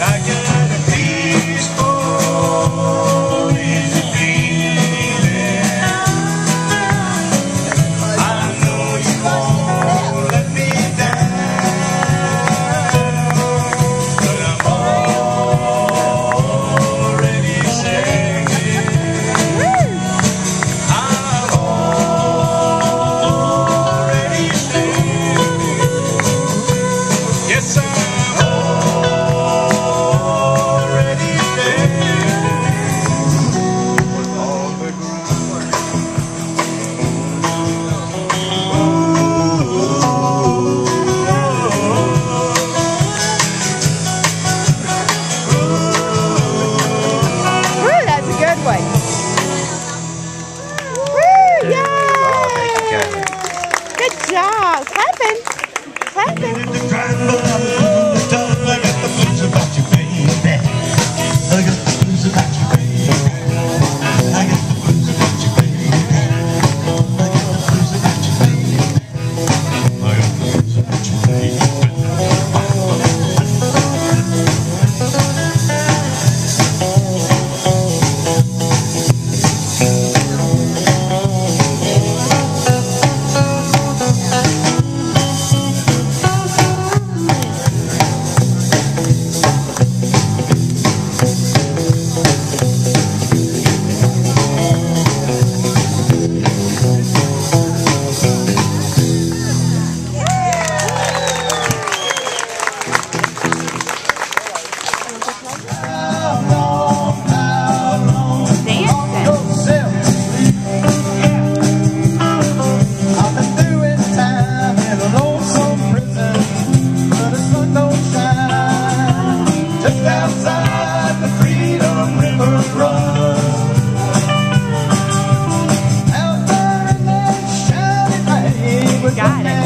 Now you minute to try to the Freedom River. Out there